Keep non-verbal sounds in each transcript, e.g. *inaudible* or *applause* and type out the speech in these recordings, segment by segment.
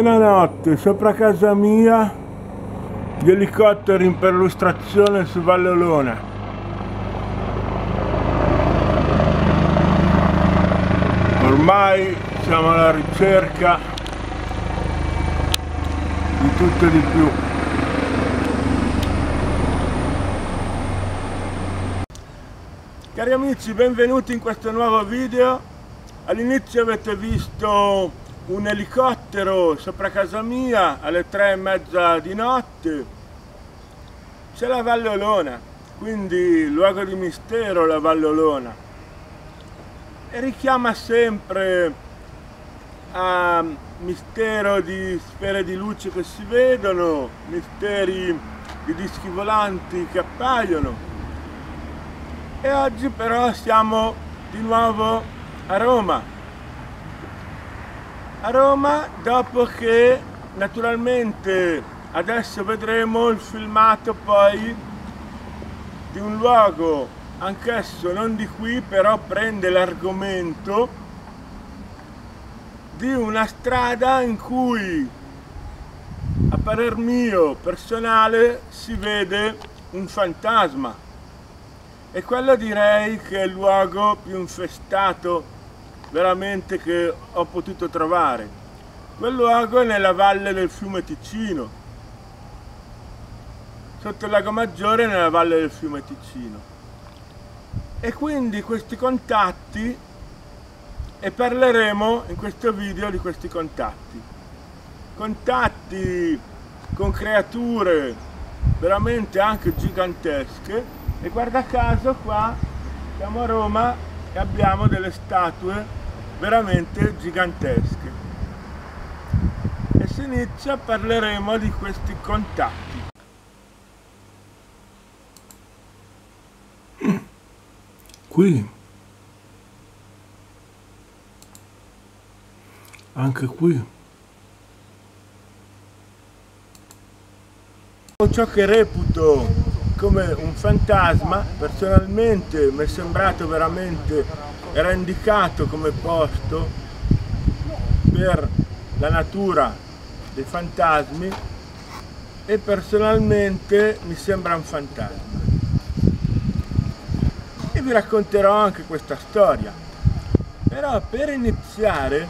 Piena notte, sopra casa mia, gli elicotteri in perlustrazione su Valle Olona. Ormai siamo alla ricerca di tutto e di più. Cari amici, benvenuti in questo nuovo video. All'inizio avete visto un elicottero sopra casa mia alle tre e mezza di notte. C'è la Valle Olona, quindi luogo di mistero la Valle Olona. E richiama sempre a mistero di sfere di luce che si vedono, misteri di dischi volanti che appaiono e oggi però siamo di nuovo a Roma. A Roma dopo che naturalmente adesso vedremo il filmato poi di un luogo anch'esso non di qui però prende l'argomento di una strada in cui a parer mio personale si vede un fantasma. E quello direi che è il luogo più infestato veramente che ho potuto trovare. Quel luogo è nella valle del fiume Ticino, sotto il lago Maggiore nella valle del fiume Ticino. E quindi questi contatti, e parleremo in questo video di questi contatti. Contatti con creature veramente anche gigantesche e guarda caso qua siamo a Roma e abbiamo delle statue veramente gigantesche. E se inizia parleremo di questi contatti. Qui. Anche qui. Ciò che reputo come un fantasma, personalmente mi è sembrato veramente, era indicato come posto per la natura dei fantasmi e personalmente mi sembra un fantasma. E vi racconterò anche questa storia. Però per iniziare,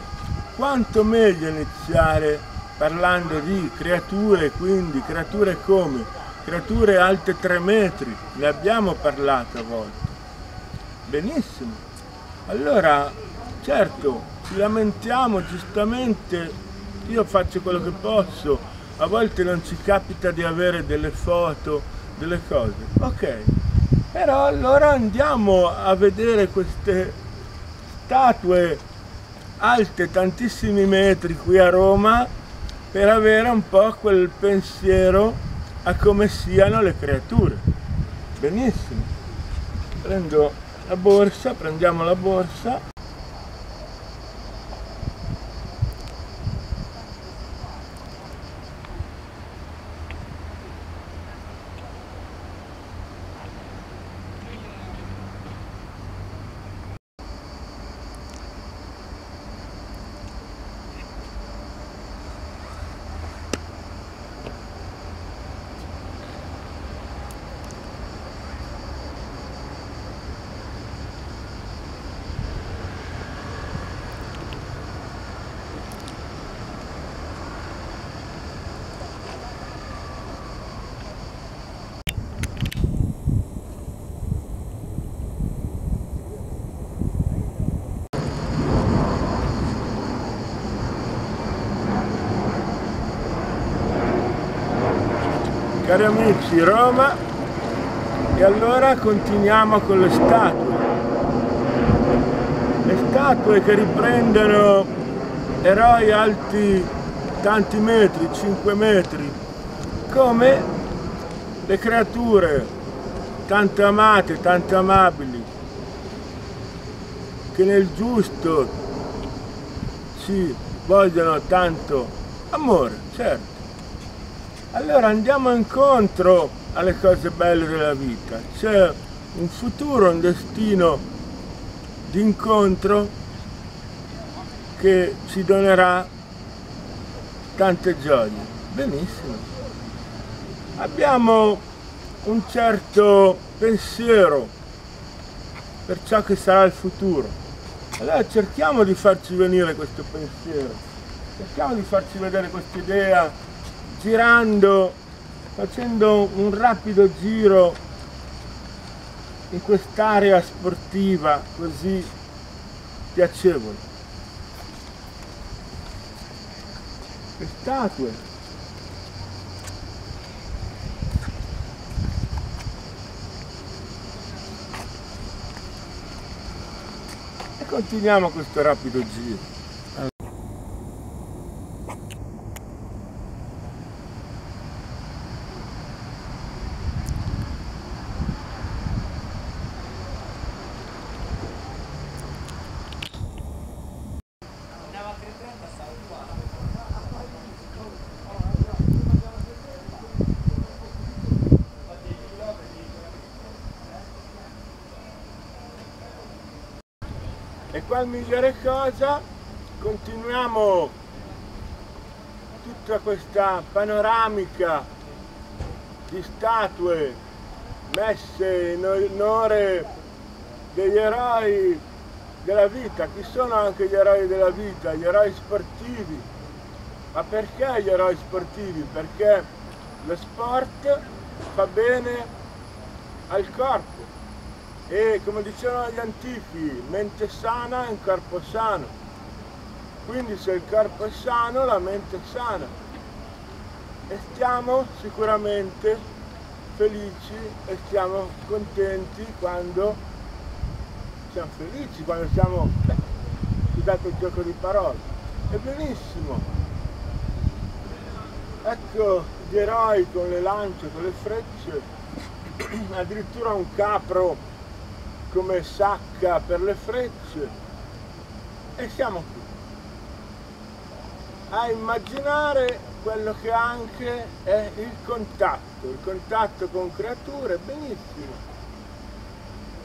quanto meglio iniziare parlando di creature, quindi creature come creature alte 3 metri, ne abbiamo parlato a volte. Benissimo. Allora, certo, ci lamentiamo giustamente, io faccio quello che posso, a volte non ci capita di avere delle foto, delle cose. Ok, però allora andiamo a vedere queste statue alte tantissimi metri qui a Roma per avere un po' quel pensiero a come siano le creature. Benissimo. Prendo la borsa, prendiamo la borsa Cari amici, Roma e allora continuiamo con le statue. Le statue che riprendono eroi alti tanti metri, 5 metri, come le creature tanto amate, tanto amabili, che nel giusto ci vogliono tanto amore, certo allora andiamo incontro alle cose belle della vita. C'è un futuro, un destino di incontro che ci donerà tante gioie. Benissimo. Abbiamo un certo pensiero per ciò che sarà il futuro. Allora cerchiamo di farci venire questo pensiero, cerchiamo di farci vedere questa idea girando, facendo un rapido giro in quest'area sportiva così piacevole. Le statue. E continuiamo questo rapido giro. Qual migliore cosa? Continuiamo tutta questa panoramica di statue messe in onore degli eroi della vita. Chi sono anche gli eroi della vita? Gli eroi sportivi. Ma perché gli eroi sportivi? Perché lo sport fa bene al corpo e come dicevano gli antichi, mente sana e un corpo sano. Quindi se il corpo è sano, la mente è sana. E stiamo sicuramente felici e stiamo contenti quando siamo felici, quando siamo, beh, scusate il gioco di parole, è benissimo. Ecco gli eroi con le lance, con le frecce, *clears throat* addirittura un capro come sacca per le frecce e siamo qui a immaginare quello che anche è il contatto, il contatto con creature, benissimo.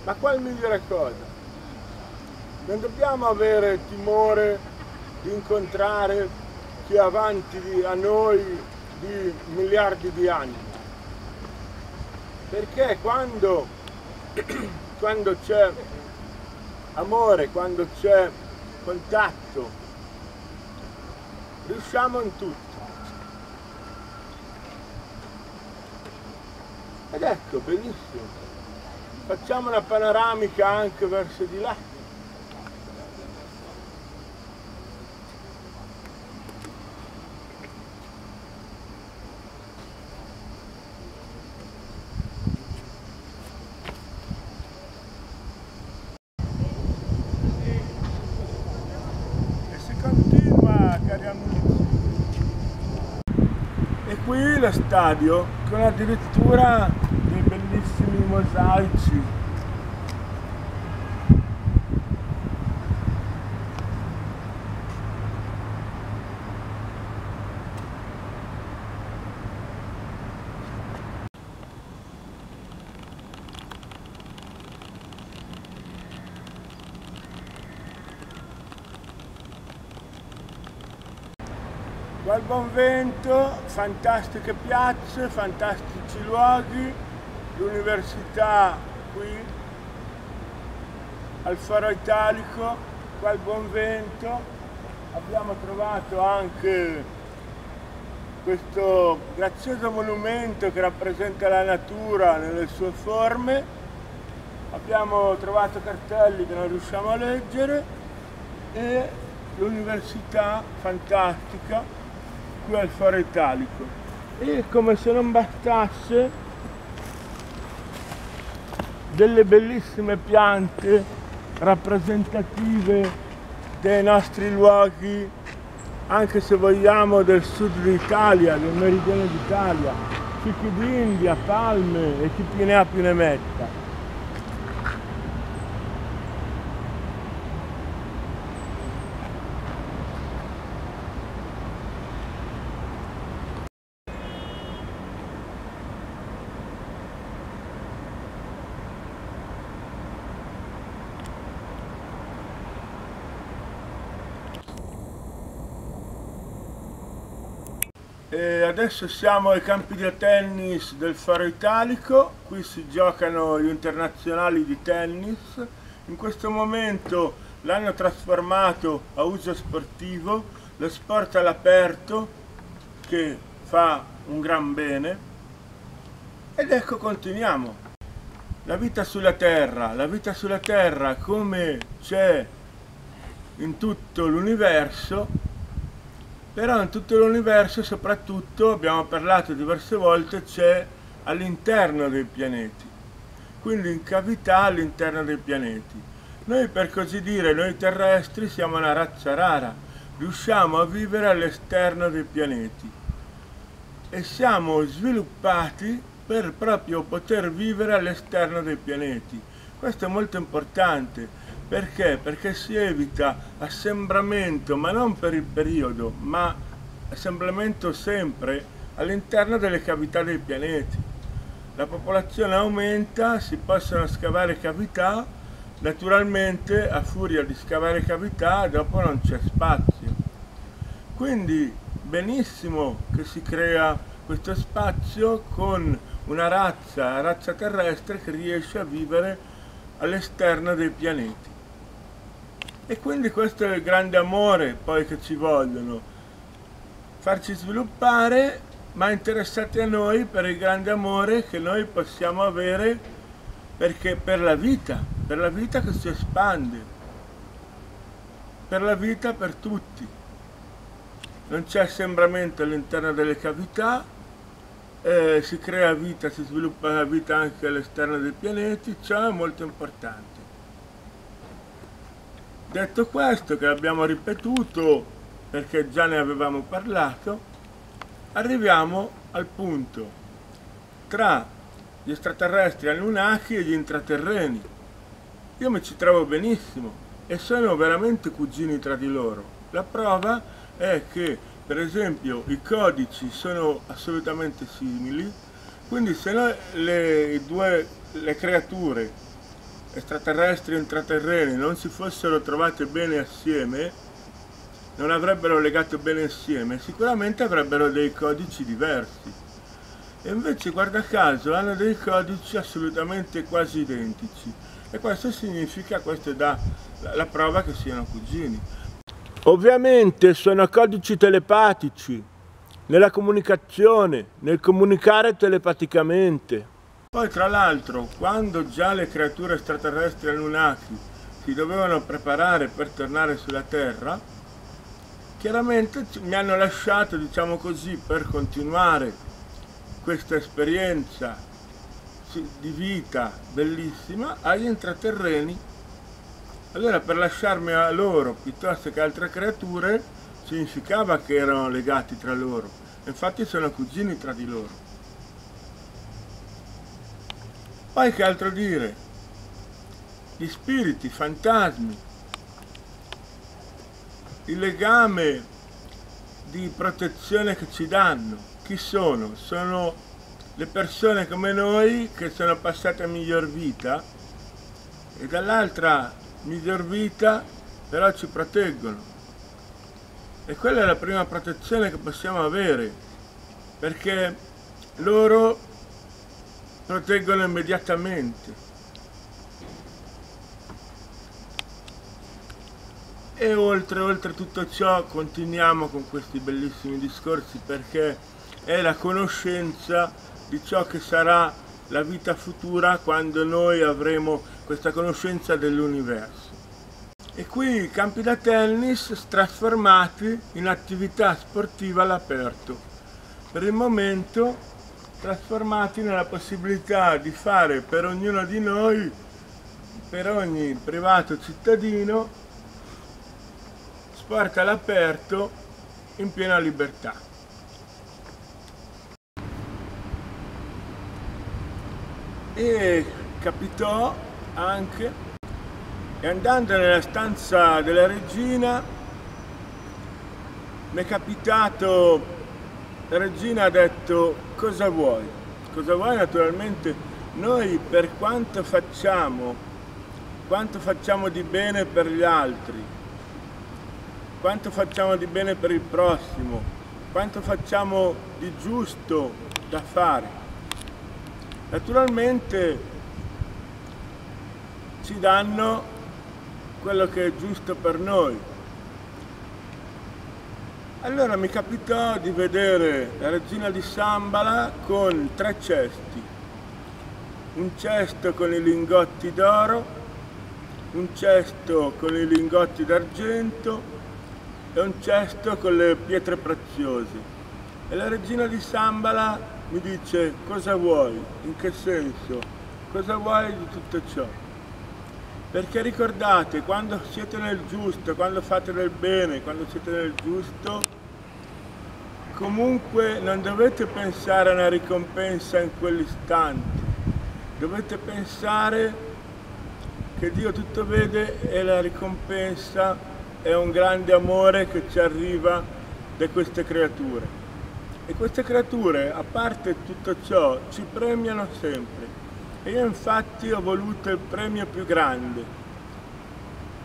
Ma qual migliore cosa? Non dobbiamo avere timore di incontrare chi è avanti a noi di miliardi di anni. Perché quando quando c'è amore, quando c'è contatto, riusciamo in tutto. Ed ecco, benissimo. Facciamo una panoramica anche verso di là. Qui lo stadio con addirittura dei bellissimi mosaici buon vento, fantastiche piazze, fantastici luoghi, l'università qui al Faro Italico, qual buon vento, abbiamo trovato anche questo grazioso monumento che rappresenta la natura nelle sue forme, abbiamo trovato cartelli che non riusciamo a leggere e l'università fantastica qui al faro italico e come se non bastasse delle bellissime piante rappresentative dei nostri luoghi anche se vogliamo del sud d'Italia, del meridione d'Italia, fichi d'India, palme e chi più ne ha più ne metta. E adesso siamo ai campi da tennis del Faro Italico, qui si giocano gli internazionali di tennis. In questo momento l'hanno trasformato a uso sportivo, lo sport all'aperto che fa un gran bene. Ed ecco continuiamo. La vita sulla terra, la vita sulla terra come c'è in tutto l'universo però in tutto l'universo soprattutto, abbiamo parlato diverse volte, c'è all'interno dei pianeti, quindi in cavità all'interno dei pianeti. Noi per così dire, noi terrestri siamo una razza rara, riusciamo a vivere all'esterno dei pianeti e siamo sviluppati per proprio poter vivere all'esterno dei pianeti. Questo è molto importante perché? Perché si evita assembramento, ma non per il periodo, ma assembramento sempre all'interno delle cavità dei pianeti. La popolazione aumenta, si possono scavare cavità, naturalmente a furia di scavare cavità dopo non c'è spazio. Quindi benissimo che si crea questo spazio con una razza, razza terrestre che riesce a vivere all'esterno dei pianeti. E quindi questo è il grande amore poi che ci vogliono, farci sviluppare ma interessati a noi per il grande amore che noi possiamo avere perché per la vita, per la vita che si espande, per la vita per tutti. Non c'è assembramento all'interno delle cavità, eh, si crea vita, si sviluppa la vita anche all'esterno dei pianeti, ciò è molto importante. Detto questo, che abbiamo ripetuto perché già ne avevamo parlato, arriviamo al punto tra gli extraterrestri Anunnaki e gli intraterreni. Io mi ci trovo benissimo e sono veramente cugini tra di loro. La prova è che, per esempio, i codici sono assolutamente simili, quindi se noi le due le creature extraterrestri e intraterreni non si fossero trovate bene assieme, non avrebbero legato bene assieme, sicuramente avrebbero dei codici diversi. E invece, guarda caso, hanno dei codici assolutamente quasi identici. E questo significa, questa è da, la prova che siano cugini. Ovviamente sono codici telepatici, nella comunicazione, nel comunicare telepaticamente. Poi tra l'altro, quando già le creature extraterrestri Anunnaki si dovevano preparare per tornare sulla Terra, chiaramente mi hanno lasciato, diciamo così, per continuare questa esperienza di vita bellissima agli intraterreni. Allora per lasciarmi a loro piuttosto che altre creature significava che erano legati tra loro. Infatti sono cugini tra di loro. Poi che altro dire? Gli spiriti, i fantasmi, il legame di protezione che ci danno. Chi sono? Sono le persone come noi che sono passate a miglior vita e dall'altra miglior vita però ci proteggono. E quella è la prima protezione che possiamo avere, perché loro proteggono immediatamente. E oltre, oltre tutto ciò continuiamo con questi bellissimi discorsi perché è la conoscenza di ciò che sarà la vita futura quando noi avremo questa conoscenza dell'universo. E qui i campi da tennis trasformati in attività sportiva all'aperto. Per il momento trasformati nella possibilità di fare per ognuno di noi, per ogni privato cittadino, sport all'aperto in piena libertà. E capitò anche, e andando nella stanza della regina, mi è capitato la regina ha detto cosa vuoi? Cosa vuoi? Naturalmente noi per quanto facciamo, quanto facciamo di bene per gli altri, quanto facciamo di bene per il prossimo, quanto facciamo di giusto da fare. Naturalmente ci danno quello che è giusto per noi. Allora mi capitò di vedere la regina di Sambala con tre cesti, un cesto con i lingotti d'oro, un cesto con i lingotti d'argento e un cesto con le pietre preziose. E la regina di Sambala mi dice cosa vuoi, in che senso, cosa vuoi di tutto ciò. Perché ricordate, quando siete nel giusto, quando fate del bene, quando siete nel giusto, comunque non dovete pensare a una ricompensa in quell'istante, dovete pensare che Dio tutto vede e la ricompensa è un grande amore che ci arriva da queste creature. E queste creature, a parte tutto ciò, ci premiano sempre. E io infatti ho voluto il premio più grande.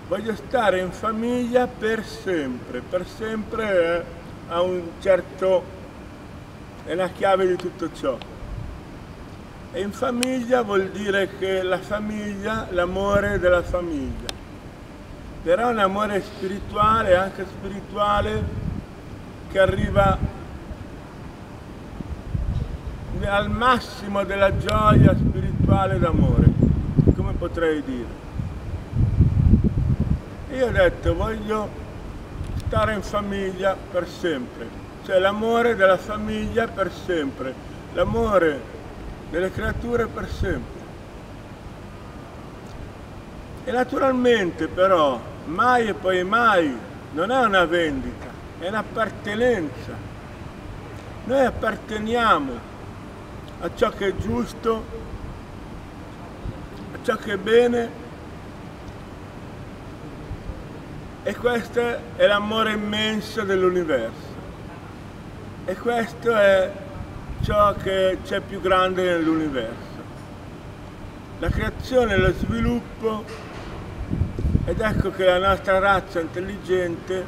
Voglio stare in famiglia per sempre, per sempre è, a un certo, è la chiave di tutto ciò. E in famiglia vuol dire che la famiglia, l'amore della famiglia. Però un amore spirituale, anche spirituale, che arriva al massimo della gioia spirituale d'amore, come potrei dire. Io ho detto voglio stare in famiglia per sempre, cioè l'amore della famiglia per sempre, l'amore delle creature per sempre. E naturalmente però mai e poi mai non è una vendita, è un'appartenenza. Noi apparteniamo a ciò che è giusto, ciò che è bene e questo è l'amore immenso dell'universo. E questo è ciò che c'è più grande nell'universo. La creazione e lo sviluppo ed ecco che la nostra razza intelligente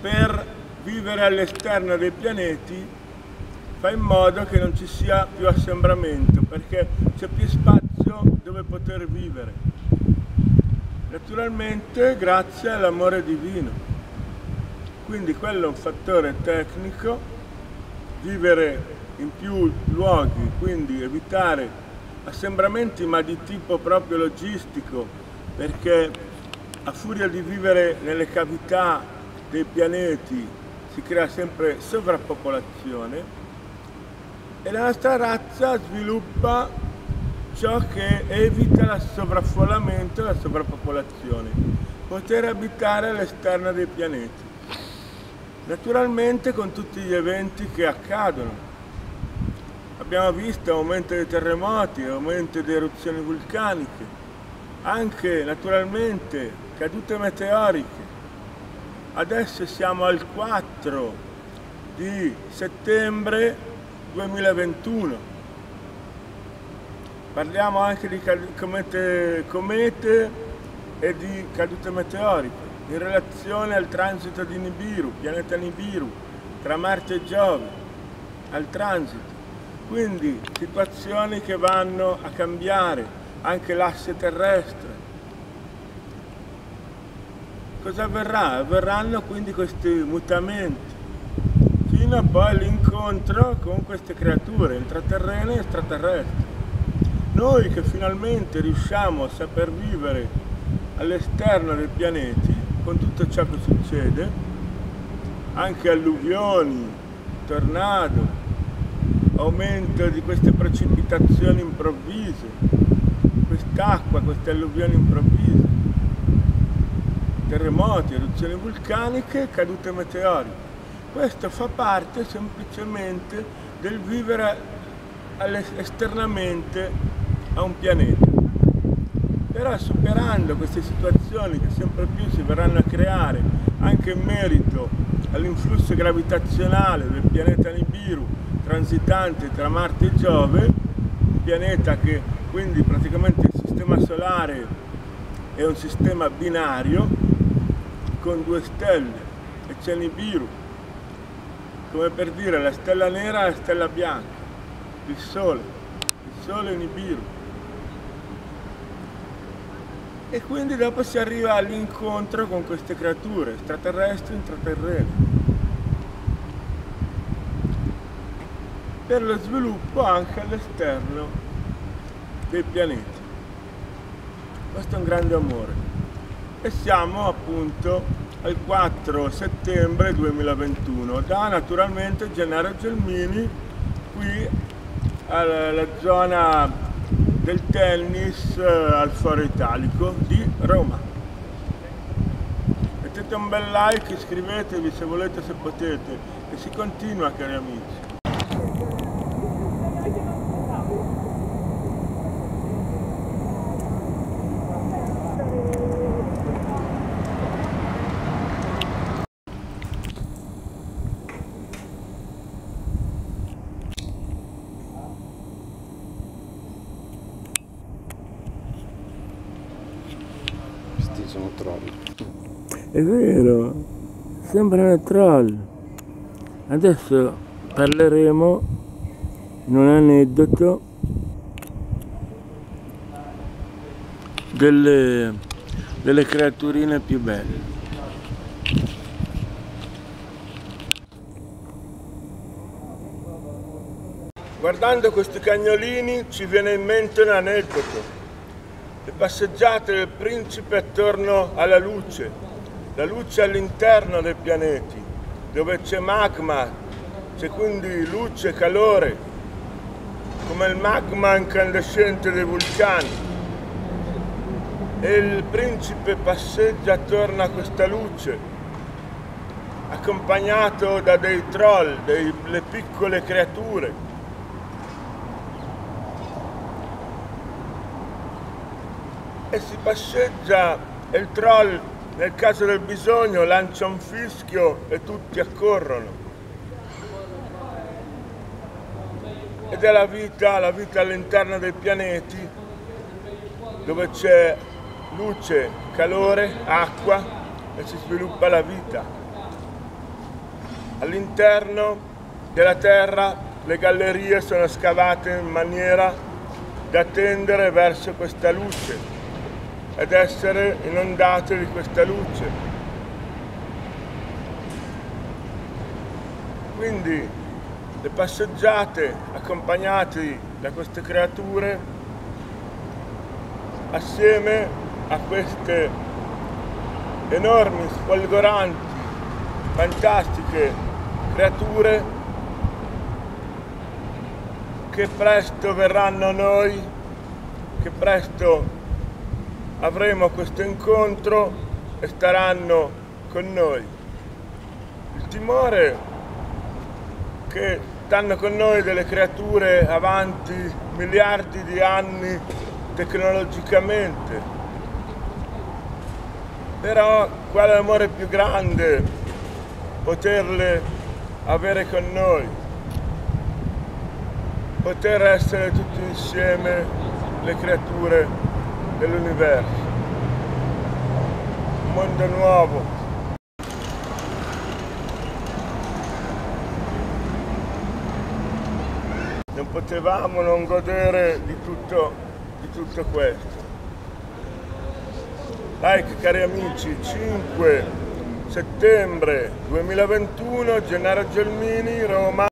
per vivere all'esterno dei pianeti fa in modo che non ci sia più assembramento perché c'è più spazio dove poter vivere. Naturalmente grazie all'amore divino. Quindi quello è un fattore tecnico vivere in più luoghi, quindi evitare assembramenti ma di tipo proprio logistico, perché a furia di vivere nelle cavità dei pianeti si crea sempre sovrappopolazione e la nostra razza sviluppa ciò che evita il sovraffollamento e la sovrappopolazione, poter abitare all'esterno dei pianeti. Naturalmente con tutti gli eventi che accadono. Abbiamo visto aumento dei terremoti, aumento di eruzioni vulcaniche, anche naturalmente cadute meteoriche. Adesso siamo al 4 di settembre 2021. Parliamo anche di comete, comete e di cadute meteoriche in relazione al transito di Nibiru, pianeta Nibiru, tra Marte e Giove, al transito. Quindi situazioni che vanno a cambiare anche l'asse terrestre. Cosa avverrà? Avverranno quindi questi mutamenti fino a poi all'incontro con queste creature intraterrene e extraterrestri. Noi che finalmente riusciamo a saper vivere all'esterno dei pianeti, con tutto ciò che succede, anche alluvioni, tornado, aumento di queste precipitazioni improvvise, quest'acqua, queste alluvioni improvvise, terremoti, eruzioni vulcaniche, cadute meteoriche. Questo fa parte semplicemente del vivere esternamente a un pianeta. Però superando queste situazioni che sempre più si verranno a creare anche in merito all'influsso gravitazionale del pianeta Nibiru transitante tra Marte e Giove, un pianeta che quindi praticamente il sistema solare è un sistema binario con due stelle e c'è Nibiru come per dire la stella nera e la stella bianca, il sole, il sole Nibiru. E quindi dopo si arriva all'incontro con queste creature, extraterrestri e intraterreni. Per lo sviluppo anche all'esterno dei pianeti. Questo è un grande amore. E siamo appunto al 4 settembre 2021 da naturalmente Gennaro Gelmini qui alla zona del tennis eh, al Foro Italico di Roma. Mettete un bel like, iscrivetevi se volete se potete e si continua cari amici. Sono troll. È vero, sembrano troll. Adesso parleremo in un aneddoto delle, delle creaturine più belle. Guardando questi cagnolini ci viene in mente un aneddoto le passeggiate del principe attorno alla luce, la luce all'interno dei pianeti, dove c'è magma, c'è quindi luce, calore, come il magma incandescente dei vulcani. E il principe passeggia attorno a questa luce, accompagnato da dei troll, delle piccole creature e si passeggia e il troll nel caso del bisogno lancia un fischio e tutti accorrono. Ed è la vita, la vita all'interno dei pianeti dove c'è luce, calore, acqua e si sviluppa la vita. All'interno della Terra le gallerie sono scavate in maniera da tendere verso questa luce ed essere inondate di questa luce. Quindi le passeggiate accompagnate da queste creature assieme a queste enormi, sfolgoranti, fantastiche creature che presto verranno a noi, che presto avremo questo incontro e staranno con noi. Il timore che stanno con noi delle creature avanti miliardi di anni tecnologicamente. Però quale amore più grande poterle avere con noi, poter essere tutti insieme le creature dell'universo. Un mondo nuovo. Non potevamo non godere di tutto, di tutto questo. Like cari amici, 5 settembre 2021, Gennaro Gelmini, Roma.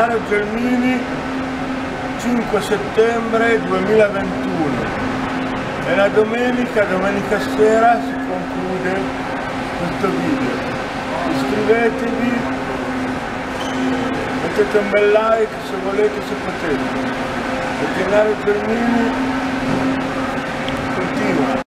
Gennaro Gelmini 5 settembre 2021 è la domenica, domenica sera si conclude questo video. Iscrivetevi mettete un bel like se volete se potete. E Gelmini